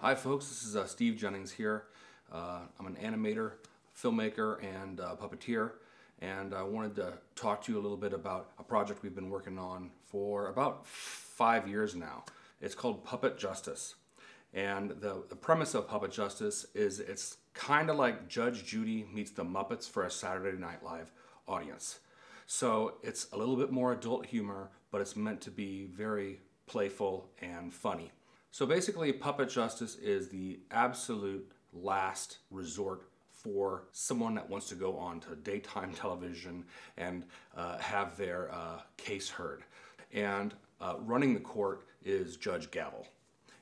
Hi folks, this is uh, Steve Jennings here. Uh, I'm an animator, filmmaker, and uh, puppeteer, and I wanted to talk to you a little bit about a project we've been working on for about five years now. It's called Puppet Justice. And the, the premise of Puppet Justice is it's kind of like Judge Judy meets the Muppets for a Saturday Night Live audience. So it's a little bit more adult humor, but it's meant to be very playful and funny. So basically, Puppet Justice is the absolute last resort for someone that wants to go on to daytime television and uh, have their uh, case heard. And uh, running the court is Judge Gavel.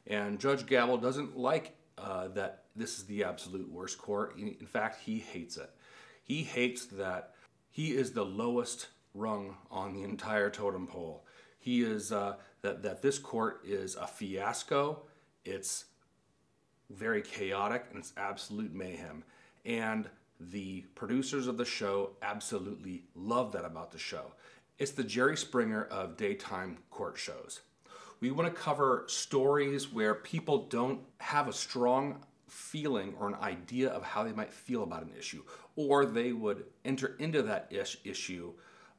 And Judge Gavel doesn't like uh, that this is the absolute worst court. In fact, he hates it. He hates that he is the lowest rung on the entire totem pole. He is uh, that that this court is a fiasco. It's very chaotic and it's absolute mayhem. And the producers of the show absolutely love that about the show. It's the Jerry Springer of daytime court shows. We want to cover stories where people don't have a strong feeling or an idea of how they might feel about an issue, or they would enter into that ish issue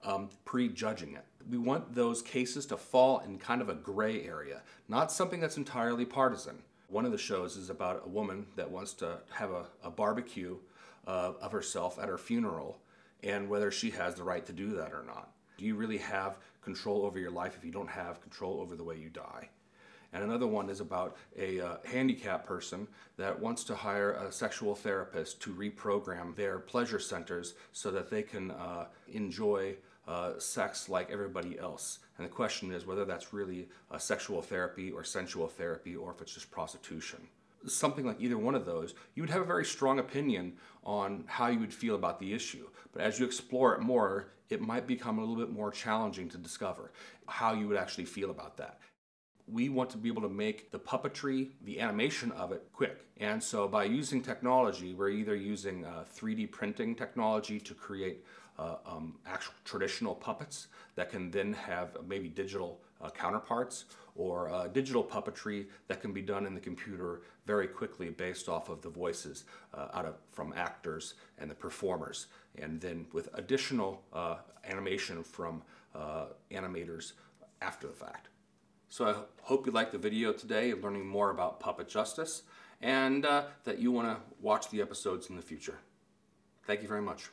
um, prejudging it. We want those cases to fall in kind of a gray area, not something that's entirely partisan. One of the shows is about a woman that wants to have a, a barbecue uh, of herself at her funeral and whether she has the right to do that or not. Do you really have control over your life if you don't have control over the way you die? And another one is about a uh, handicapped person that wants to hire a sexual therapist to reprogram their pleasure centers so that they can uh, enjoy uh, sex like everybody else. And the question is whether that's really a sexual therapy or sensual therapy or if it's just prostitution. Something like either one of those, you would have a very strong opinion on how you would feel about the issue. But as you explore it more, it might become a little bit more challenging to discover how you would actually feel about that we want to be able to make the puppetry, the animation of it quick. And so by using technology, we're either using uh, 3D printing technology to create uh, um, actual traditional puppets that can then have maybe digital uh, counterparts or uh, digital puppetry that can be done in the computer very quickly based off of the voices uh, out of from actors and the performers and then with additional uh, animation from uh, animators after the fact. So I hope you liked the video today of learning more about puppet justice and uh, that you want to watch the episodes in the future. Thank you very much.